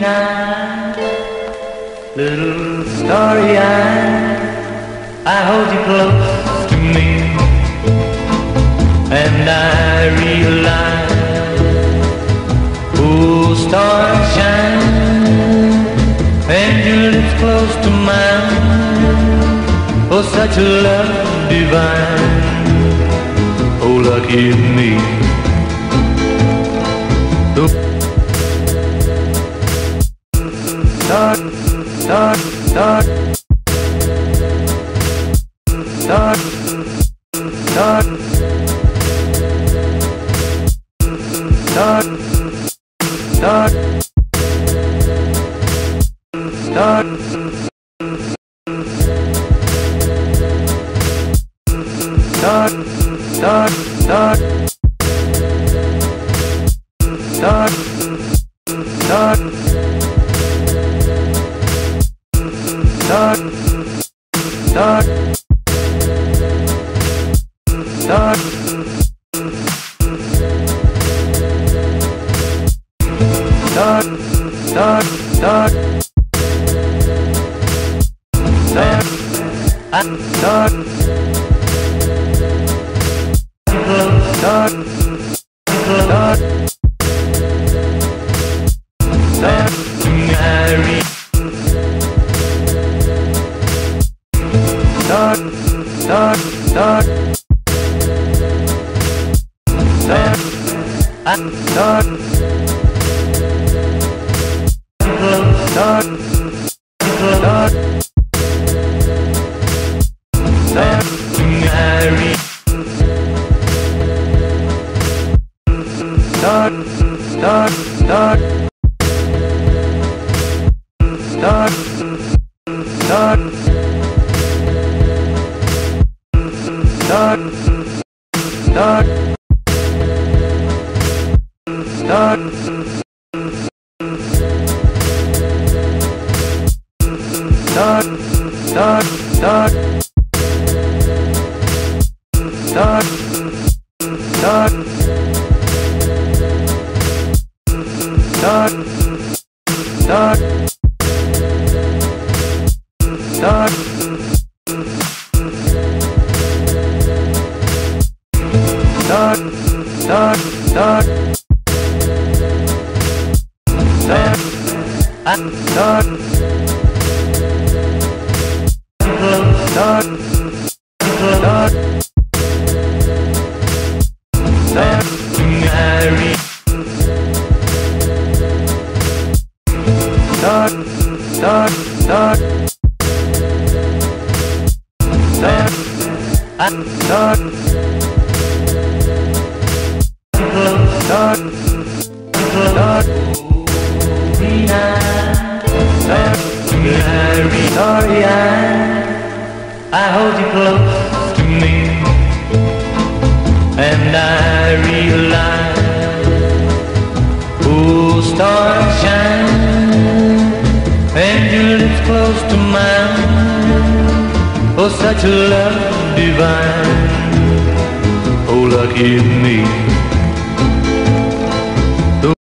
night, little starry eyed, I hold you close to me, and I realize, oh, stars shine, and your lips close to mine, oh, such a love divine, oh, lucky me. Start, start, start. Start, start. Start, start. Start. Start, start, start. Start, Start start. Start, start, start. Start, start, start. Start, start. Start, start. Start. Start, start. Start, start. Close to me, and I realize, oh, stars shine, and your lips close to mine, oh, such a love divine, oh, lucky me.